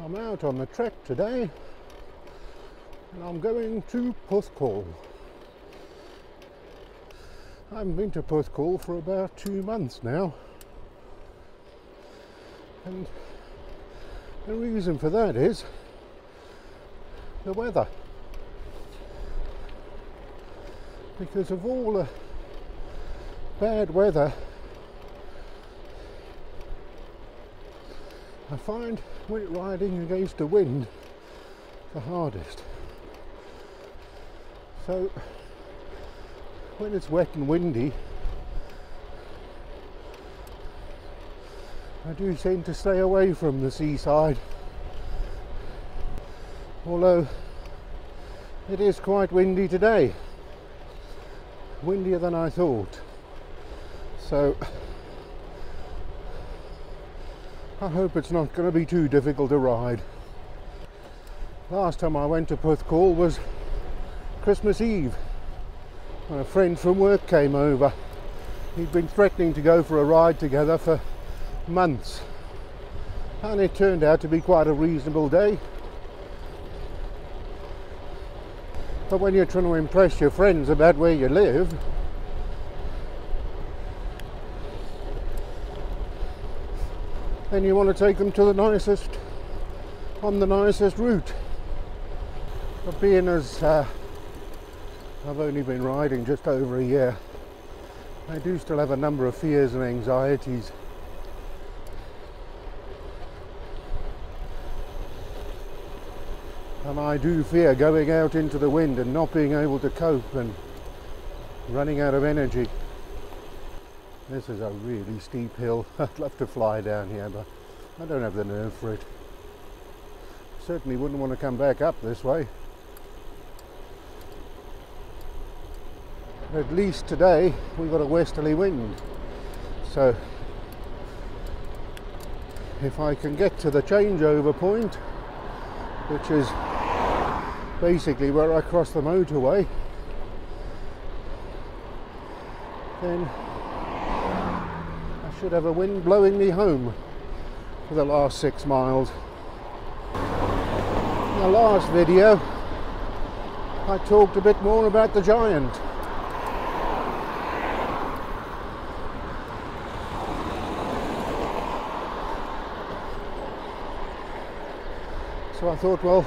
I'm out on the trek today and I'm going to Porthcawl. I haven't been to Porthcawl for about two months now. And the reason for that is the weather. Because of all the bad weather, I find riding against the wind the hardest. So when it's wet and windy, I do seem to stay away from the seaside. Although it is quite windy today, windier than I thought. So I hope it's not going to be too difficult to ride. Last time I went to Porthcawl was Christmas Eve when a friend from work came over. He'd been threatening to go for a ride together for months and it turned out to be quite a reasonable day. But when you're trying to impress your friends about where you live, then you want to take them to the nicest, on the nicest route. But being as uh, I've only been riding just over a year, I do still have a number of fears and anxieties. And I do fear going out into the wind and not being able to cope and running out of energy. This is a really steep hill. I'd love to fly down here, but I don't have the nerve for it. Certainly wouldn't want to come back up this way. At least today we've got a westerly wind. So if I can get to the changeover point, which is basically where I cross the motorway, then should have a wind blowing me home for the last six miles. In the last video, I talked a bit more about the giant. So I thought, well,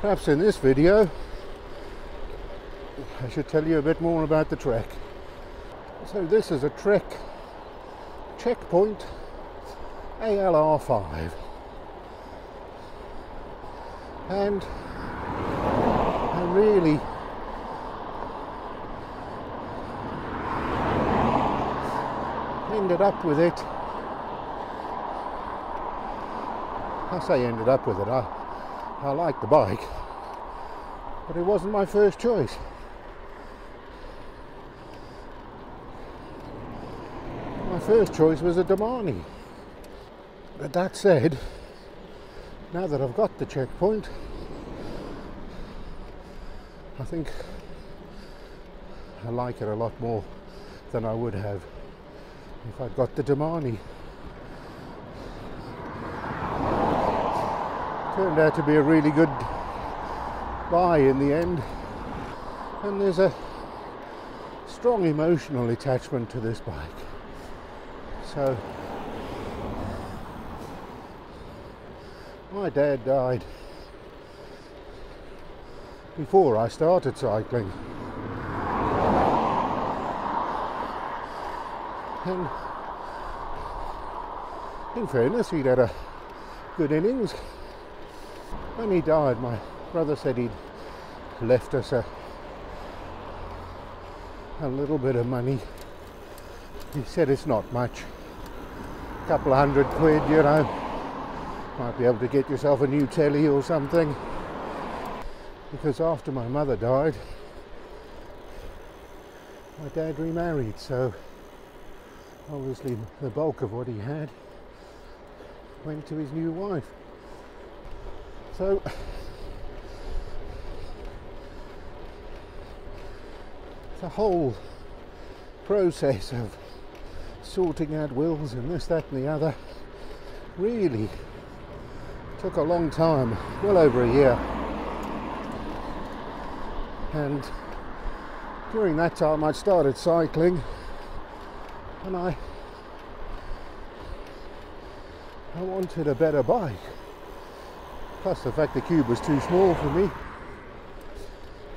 perhaps in this video I should tell you a bit more about the trek. So this is a trek checkpoint ALR5 and I really ended up with it. I say ended up with it. I, I like the bike but it wasn't my first choice first choice was a Domane. But that said, now that I've got the checkpoint, I think I like it a lot more than I would have if I'd got the Domane. Turned out to be a really good buy in the end, and there's a strong emotional attachment to this bike. So my dad died before I started cycling. And in fairness, he'd had a good innings. When he died, my brother said he'd left us a, a little bit of money. He said it's not much couple of hundred quid, you know. Might be able to get yourself a new telly or something. Because after my mother died, my dad remarried, so obviously the bulk of what he had went to his new wife. So the whole process of sorting out wills and this, that, and the other really took a long time, well over a year. And during that time, I'd started cycling and I I wanted a better bike. Plus the fact the cube was too small for me.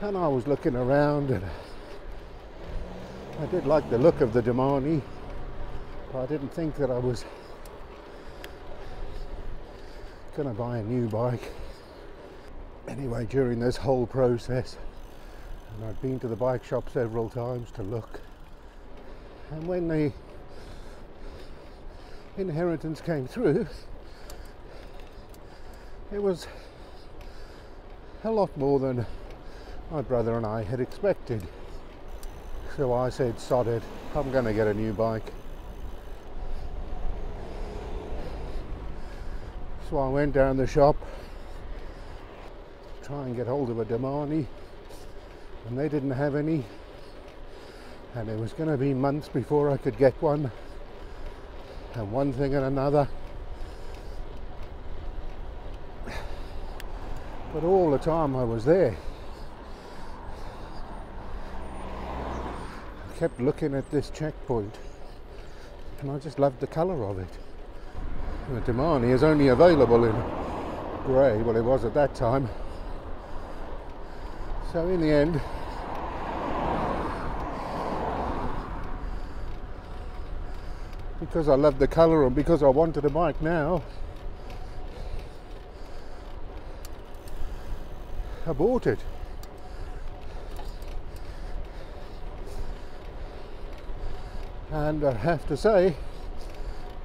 And I was looking around and I did like the look of the but I didn't think that I was going to buy a new bike. Anyway, during this whole process, and I'd been to the bike shop several times to look, and when the inheritance came through, it was a lot more than my brother and I had expected. So I said, sod it, I'm going to get a new bike. So I went down the shop, try and get hold of a Domane, and they didn't have any. And it was going to be months before I could get one and one thing and another. But all the time I was there, I kept looking at this checkpoint and I just loved the colour of it. The Domane is only available in grey, well it was at that time. So in the end, because I love the colour and because I wanted a bike now, I bought it. And I have to say,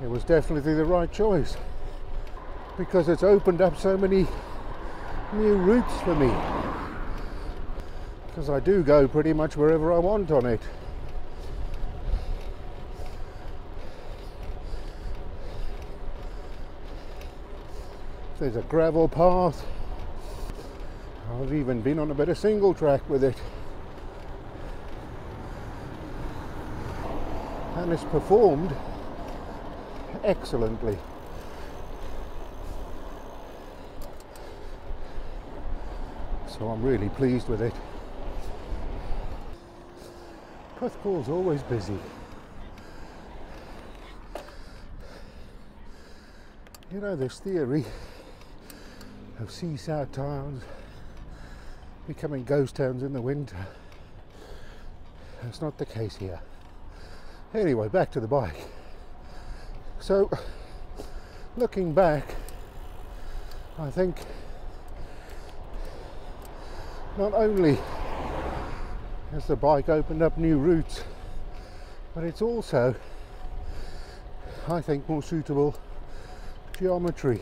it was definitely the right choice because it's opened up so many new routes for me. Because I do go pretty much wherever I want on it. There's a gravel path. I've even been on a bit of single track with it. And it's performed excellently. So I'm really pleased with it. Porthcawl's always busy. You know, this theory of seaside towns becoming ghost towns in the winter. That's not the case here. Anyway, back to the bike. So, looking back, I think not only has the bike opened up new routes, but it's also, I think, more suitable geometry.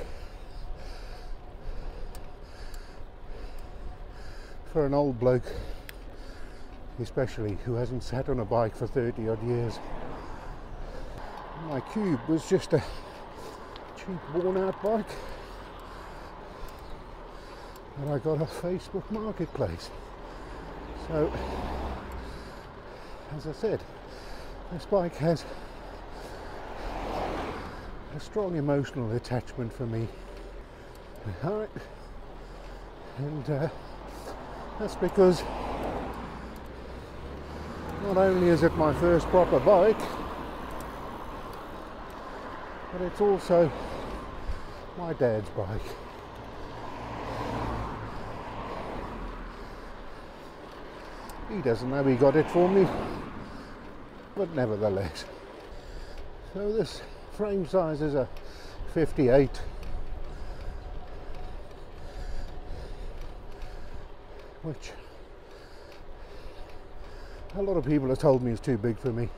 for an old bloke, especially who hasn't sat on a bike for 30 odd years. My cube was just a cheap worn out bike and I got a Facebook marketplace. So, as I said, this bike has a strong emotional attachment for me. Alright, and uh, that's because not only is it my first proper bike, but it's also my dad's bike. He doesn't know he got it for me, but nevertheless. So this frame size is a 58 which a lot of people have told me is too big for me.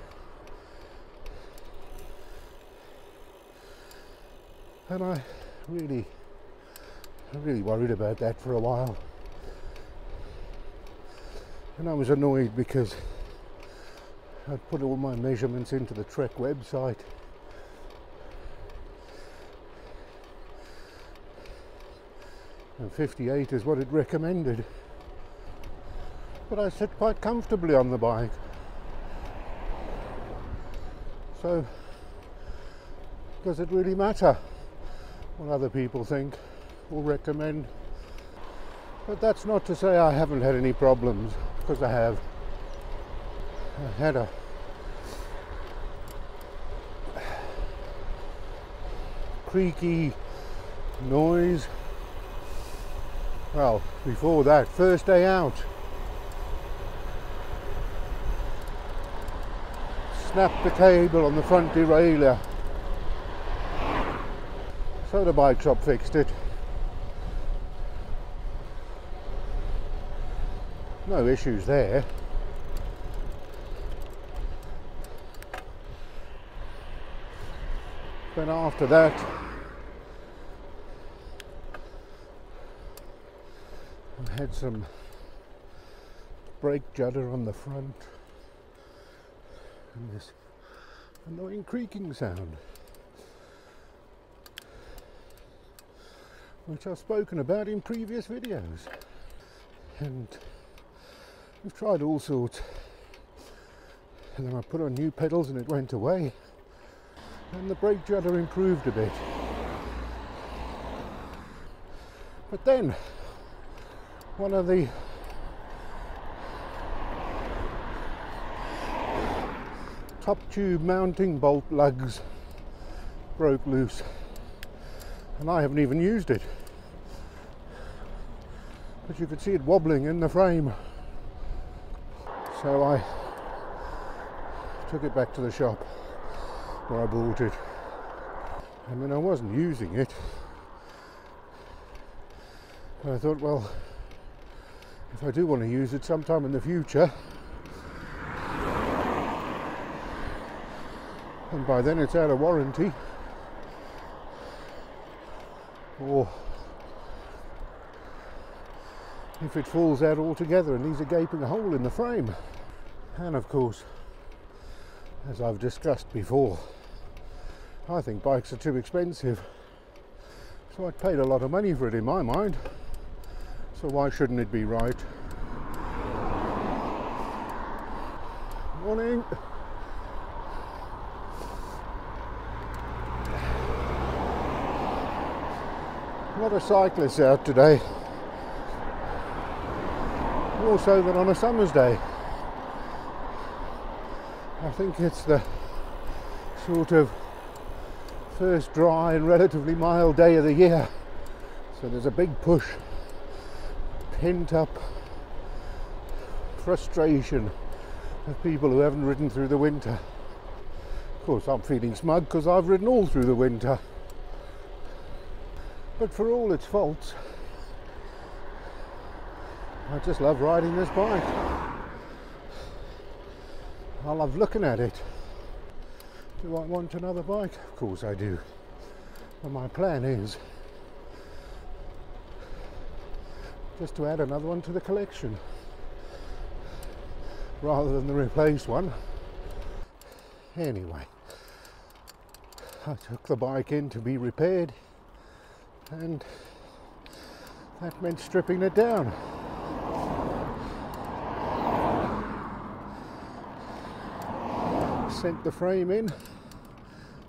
And I really, I really worried about that for a while. And I was annoyed because I'd put all my measurements into the Trek website. And 58 is what it recommended but I sit quite comfortably on the bike. So, does it really matter what other people think or recommend. But that's not to say I haven't had any problems, because I have. I had a creaky noise. Well, before that, first day out. Snapped the cable on the front derailleur. So the bike shop fixed it. No issues there. Then after that, I had some brake judder on the front and this annoying creaking sound which I've spoken about in previous videos. And we've tried all sorts. And then I put on new pedals and it went away. And the brake judder improved a bit. But then one of the top tube mounting bolt lugs broke loose and I haven't even used it. But you could see it wobbling in the frame. So I took it back to the shop where I bought it. I mean I wasn't using it. But I thought well if I do want to use it sometime in the future and by then it's out of warranty or if it falls out altogether and leaves a gaping hole in the frame. And of course as I've discussed before I think bikes are too expensive. So I paid a lot of money for it in my mind. So why shouldn't it be right? Morning. A lot of cyclists out today. More so than on a summer's day. I think it's the sort of first dry and relatively mild day of the year. So there's a big push pent up frustration of people who haven't ridden through the winter. Of course, I'm feeling smug because I've ridden all through the winter. But for all its faults, I just love riding this bike. I love looking at it. Do I want another bike? Of course I do. And my plan is just to add another one to the collection rather than the replaced one. Anyway, I took the bike in to be repaired and that meant stripping it down. Sent the frame in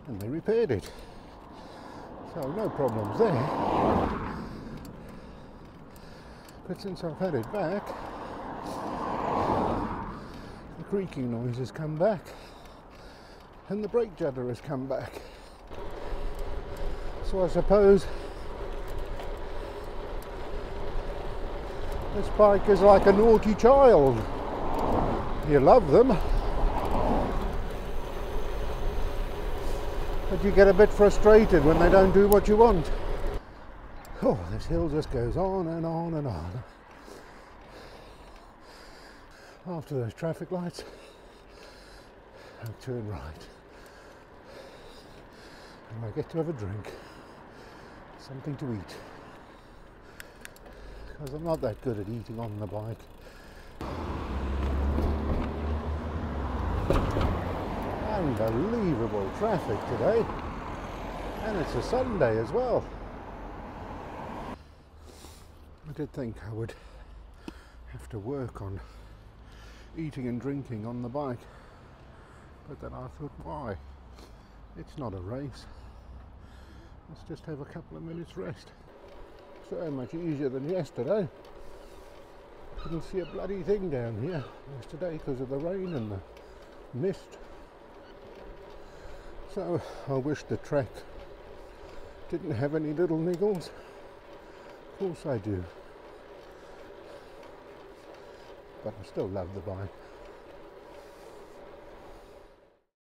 and they repaired it. So no problems there. But since I've had it back, the creaking noise has come back and the brake judder has come back. So I suppose this bike is like a naughty child. You love them, but you get a bit frustrated when they don't do what you want. Oh, this hill just goes on and on and on. After those traffic lights, I turn right. And I get to have a drink, something to eat. Because I'm not that good at eating on the bike. Unbelievable traffic today. And it's a Sunday as well. I did think I would have to work on eating and drinking on the bike, but then I thought, why? It's not a race. Let's just have a couple of minutes rest. So much easier than yesterday. Couldn't see a bloody thing down here yesterday because of the rain and the mist. So I wish the track didn't have any little niggles. Of course I do. But I still love the bike.